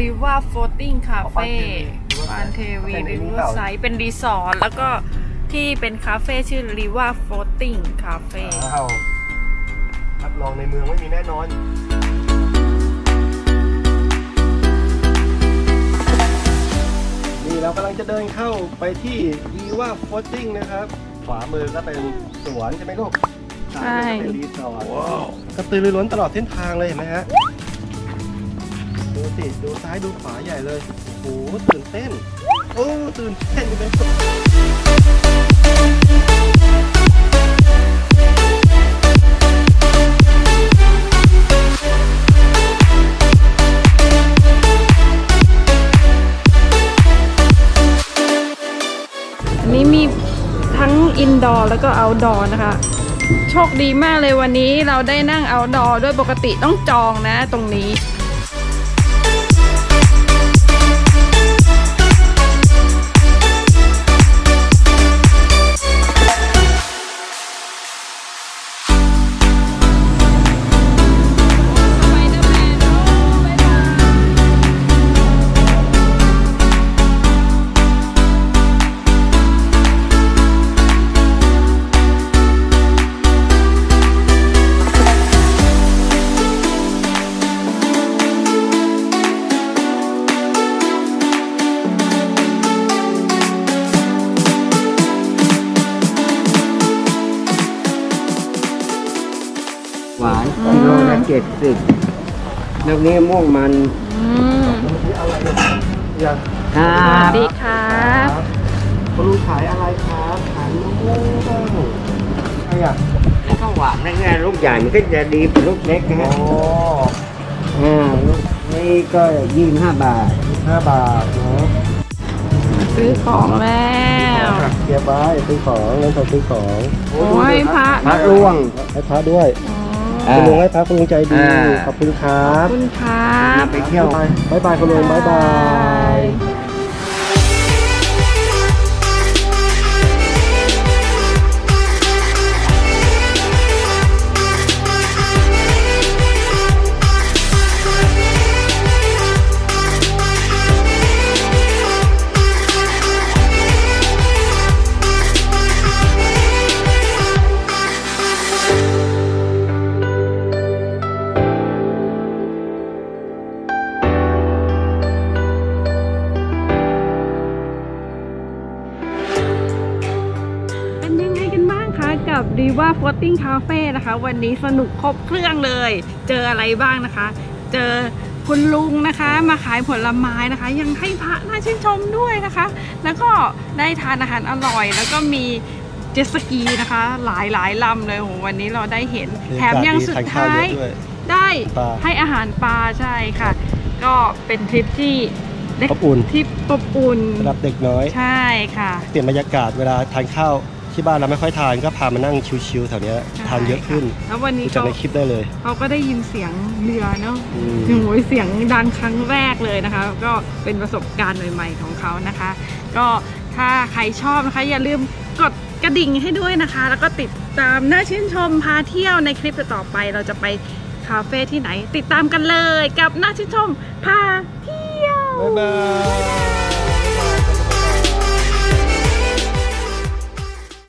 ริว่าโฟติ้งคาเฟ่บ้าบ้านนเทเทวีวีเป็นริอันนี้เวอเปล่าร์ไซด์เป็นรีสอร์ทแล้วก็ที่เป็นคาเฟ่ชื่อริว่าโฟติ้งคาเฟ่อ้าวรับรองในเมืองไม่มีแน่นอนนี่เรากำลังจะเดินเข้าไปที่ดีว่าโฟตติ้งนะครับ ขวามือก็เป็นสวนใช่ไหมลูกซ้ายมือก็เป็นรีสอร์ทกระตือรือร้นตลอดเส้นทางเลยเห็นไหมฮะ ดูสิ ดูซ้ายดูขวาใหญ่เลยโอ้โหตื่นเต้น โอ้ตื่นเต้นจังเลยอันนี้มีทั้ง indoor แล้วก็ outdoor นะคะ โชคดีมากเลยวันนี้เราได้นั่ง outdoor ด้วยปกติต้องจองนะตรงนี้ ลละเจ็ดสิบนอกนี้ม่วงมันอืมอยากครัสวับ สดีครับคุณลุงขายอะไรครับขายมะม่วงอะไรอะข้าวหวานนั่นไงลูกใหญ่มันก็จะดีกว่าลูกเล็กนะโอ้ฮะอ่าลูกนี้ก็ยี่สิบห้าบาทห้าบาทเนาะซื้อของแล้วเก็บไว้ซื้อของเงินสดซื้อของโอ้ยพระพระร่วงให้พระด้วยอ๋อ คุณลุงให้พระคุณลุงใจดีอ่าขอบคุณครัขอบบคุณครับ ไปเที่ยวบายบายคุณลุงบายบาย กับ Riva Floating Cafe นะคะ วันนี้สนุกครบเครื่องเลย เจออะไรบ้างนะคะ เจอคุณลุงนะคะมาขายผลไม้นะคะ ยังให้พระน่าชื่นชมด้วยนะคะ แล้วก็ได้ทานอาหารอร่อย แล้วก็มีเจ็ตสกีนะคะ หลายหลายลำเลยโหวันนี้เราได้เห็นแถมยังสุดท้ายได้ปลาให้อาหารปลาใช่ค่ะ ก็เป็นทริปที่ได้อบอุ่นทริปอบอุ่นสำหรับเด็กน้อย ใช่ค่ะ เปลี่ยนบรรยากาศเวลาทานข้าว ที่บ้านเราไม่ค่อยทานก็พามานั่งชิวๆแถวเนี้ยทานเยอะขึ้นแล้ววันนี้ดูจากเขาในคลิปได้เลย เขาก็ได้ยินเสียงเรือเนาะอืม โอ้ยเสียงดังครั้งแรกเลยนะคะ ก็เป็นประสบการณ์ใหม่ๆของเขานะคะ ก็ถ้าใครชอบนะคะ อย่าลืมกดกระดิ่งให้ด้วยนะคะ แล้วก็ติดตามน่าชื่นชมพาเที่ยวในคลิปต่อๆไป เราจะไปคาเฟ่ที่ไหน ติดตามกันเลยกับน่าชื่นชมพาเที่ยว บ๊ายบาย